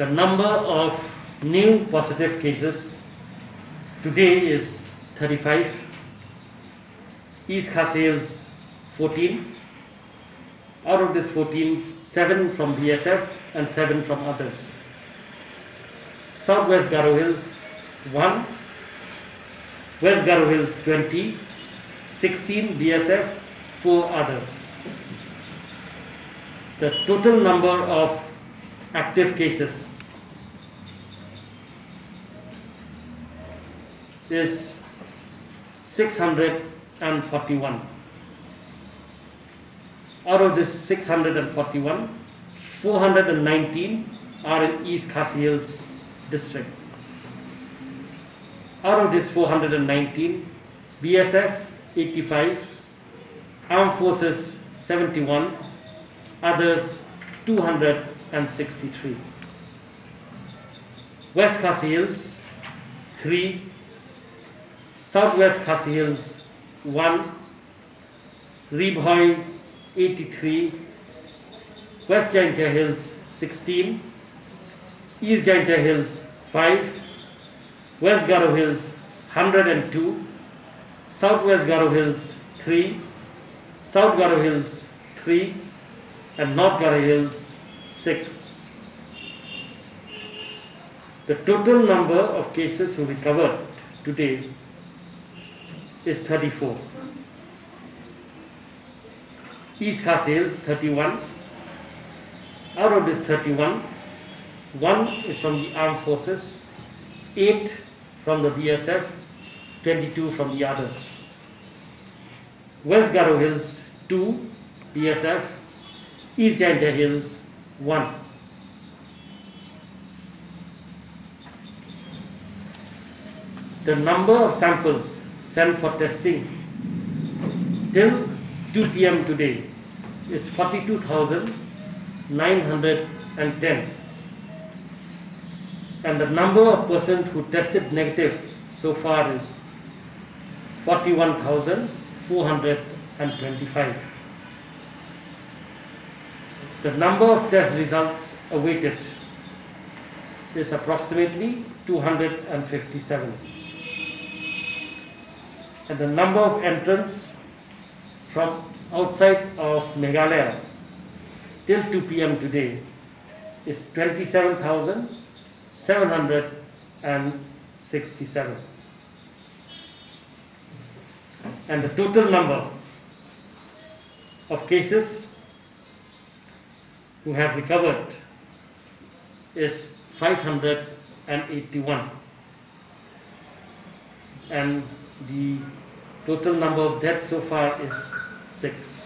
The number of new positive cases today is 35. East Hills 14. Out of this 14, 7 from BSF and 7 from others. Southwest Garo Hills 1. West Garo Hills 20. 16 BSF, 4 others. The total number of active cases is 641. Out of this 641, 419 are in East Khasi Hills district. Out of this 419, BSF 85, Armed Forces 71, others 263. West Khasi Hills 3, Southwest Khasi Hills 1, Ribhoi 83, West Jaintia Hills 16, East Jaintia Hills 5, West Garo Hills 102, Southwest Garo Hills 3, South Garo Hills 3, and North Garo Hills 6. The total number of cases who recovered today is 34. East Khasi Hills 31. Out of this 31, one is from the armed forces, eight from the BSF, 22 from the others. West Garo Hills 2 BSF, East Jaintia Hills 1. The number of samples sent for testing till 2 p.m. today is 42,910 and the number of persons who tested negative so far is 41,425. The number of test results awaited is approximately 257. And the number of entrants from outside of Meghalaya till 2 p.m. today is 27,767. And the total number of cases who have recovered is 581. And the total number of deaths so far is 6.